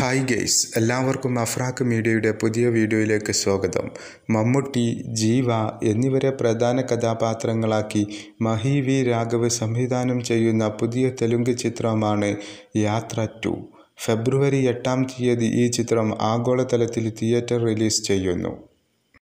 Hi guys എല്ലാവർക്കും അഫ്രാക്ക് മീഡിയയുടെ പുതിയ വീഡിയോയിലേക്ക് സ്വാഗതം. മമ്മൂട്ടി ജീവ എന്നിവരെ പ്രധാന കഥാപാത്രങ്ങളാക്കി മഹി വി രാഘവ് സംവിധാനം ചെയ്യുന്ന പുതിയ തെലുങ്ക് ചിത്രമാണ് യാത്ര ടു. ഫെബ്രുവരി എട്ടാം തീയതി ഈ ചിത്രം ആഗോളതലത്തിൽ തിയേറ്റർ റിലീസ് ചെയ്യുന്നു.